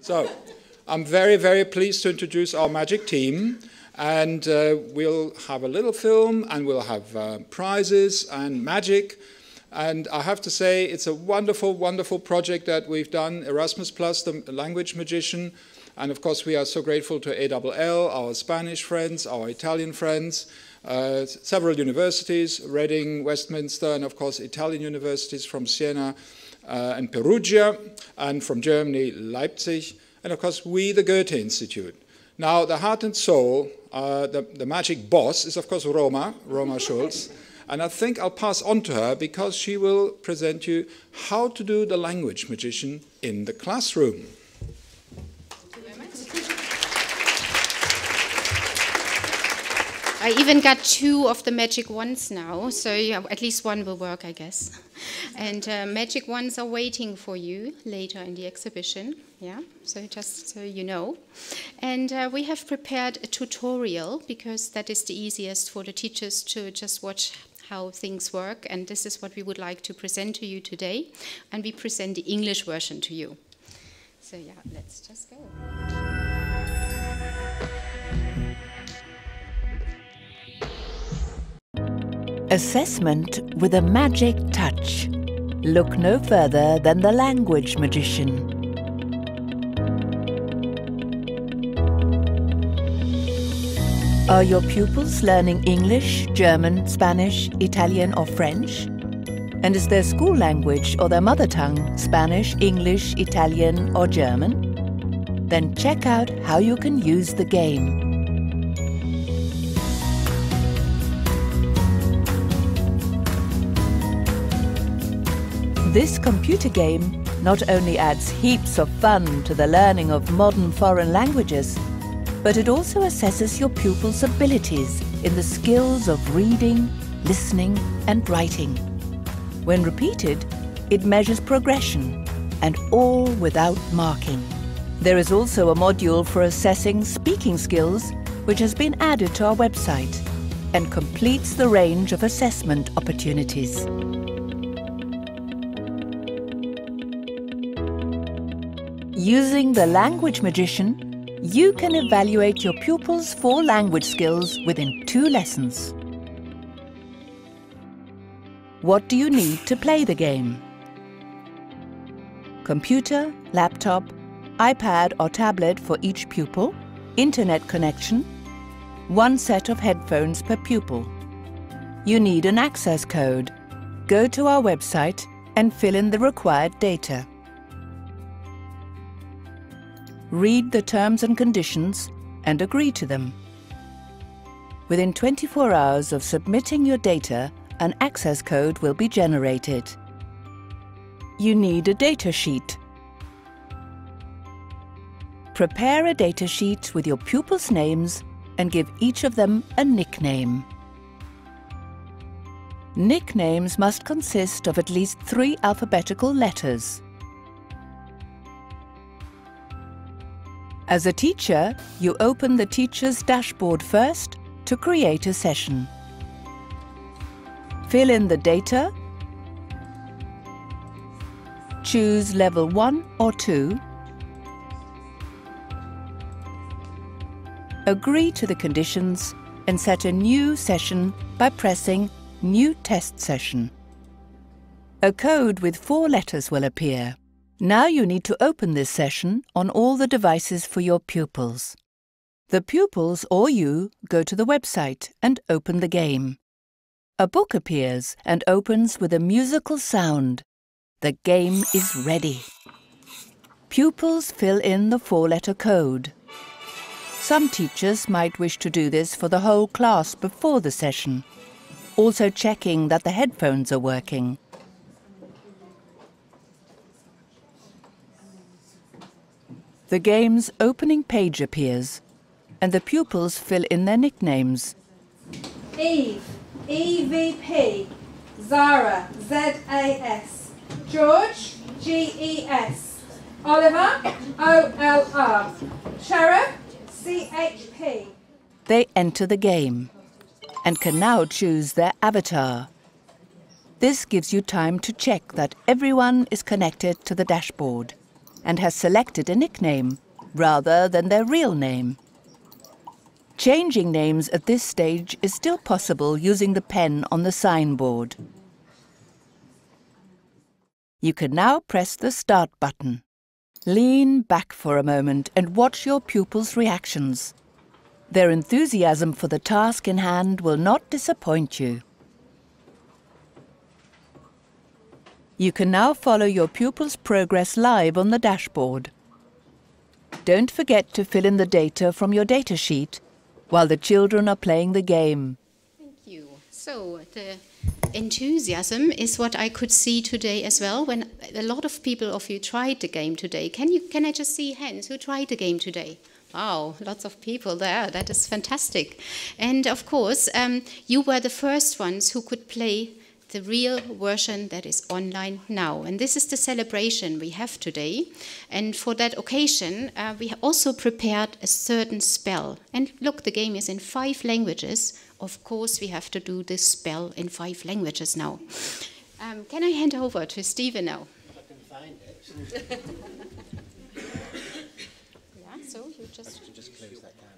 So, I'm very, very pleased to introduce our magic team. And uh, we'll have a little film and we'll have uh, prizes and magic. And I have to say, it's a wonderful, wonderful project that we've done Erasmus Plus, the language magician. And of course, we are so grateful to ALL, our Spanish friends, our Italian friends, uh, several universities, Reading, Westminster, and of course, Italian universities from Siena uh, and Perugia, and from Germany, Leipzig, and of course, we, the Goethe Institute. Now, the heart and soul, uh, the, the magic boss is, of course, Roma, Roma Schulz. And I think I'll pass on to her because she will present you how to do the language magician in the classroom. I even got two of the magic wands now, so yeah, at least one will work, I guess. And uh, magic wands are waiting for you later in the exhibition. Yeah, so just so you know. And uh, we have prepared a tutorial because that is the easiest for the teachers to just watch how things work. And this is what we would like to present to you today. And we present the English version to you. So yeah, let's just go. Assessment with a magic touch. Look no further than the language magician. Are your pupils learning English, German, Spanish, Italian or French? And is their school language or their mother tongue Spanish, English, Italian or German? Then check out how you can use the game. This computer game not only adds heaps of fun to the learning of modern foreign languages, but it also assesses your pupils' abilities in the skills of reading, listening and writing. When repeated, it measures progression, and all without marking. There is also a module for assessing speaking skills, which has been added to our website and completes the range of assessment opportunities. Using the Language Magician, you can evaluate your pupils' four language skills within two lessons. What do you need to play the game? Computer, laptop, iPad or tablet for each pupil, internet connection, one set of headphones per pupil. You need an access code. Go to our website and fill in the required data read the terms and conditions and agree to them. Within 24 hours of submitting your data, an access code will be generated. You need a data sheet. Prepare a data sheet with your pupils' names and give each of them a nickname. Nicknames must consist of at least three alphabetical letters. As a teacher, you open the teacher's dashboard first to create a session. Fill in the data, choose level 1 or 2, agree to the conditions and set a new session by pressing New Test Session. A code with four letters will appear. Now you need to open this session on all the devices for your pupils. The pupils or you go to the website and open the game. A book appears and opens with a musical sound. The game is ready. Pupils fill in the four-letter code. Some teachers might wish to do this for the whole class before the session, also checking that the headphones are working. The game's opening page appears, and the pupils fill in their nicknames. Eve, E-V-P, Zara, Z-A-S, George, G-E-S, Oliver, O-L-R, Cherub, C-H-P. They enter the game and can now choose their avatar. This gives you time to check that everyone is connected to the dashboard and has selected a nickname rather than their real name. Changing names at this stage is still possible using the pen on the signboard. You can now press the Start button. Lean back for a moment and watch your pupils' reactions. Their enthusiasm for the task in hand will not disappoint you. You can now follow your pupils' progress live on the dashboard. Don't forget to fill in the data from your datasheet while the children are playing the game. Thank you. So the enthusiasm is what I could see today as well when a lot of people of you tried the game today. Can you can I just see hands who tried the game today? Wow, lots of people there. That is fantastic. And of course, um, you were the first ones who could play the real version that is online now. And this is the celebration we have today. And for that occasion, uh, we also prepared a certain spell. And look, the game is in five languages. Of course, we have to do this spell in five languages now. Um, can I hand over to Stephen now? I can find it. yeah, so you just. Just close that down.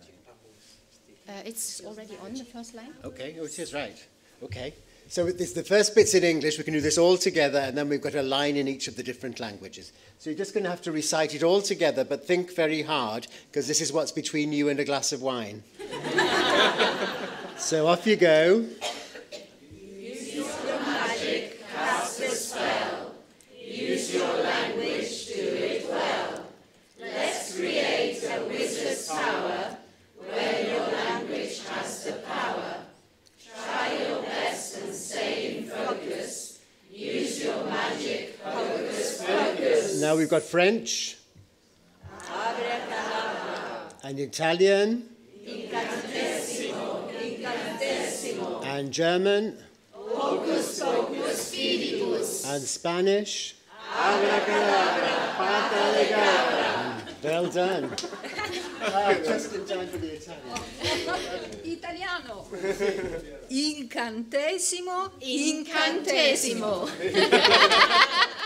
Uh, it's already on the first line. Okay, oh, it is right. Okay. So this, the first bit's in English. We can do this all together, and then we've got a line in each of the different languages. So you're just going to have to recite it all together, but think very hard, because this is what's between you and a glass of wine. so off you go. Now we've got French. And Italian. And German. And Spanish. Well done. Ah, just in time for the Italian. Italiano. Incantesimo, Incantesimo.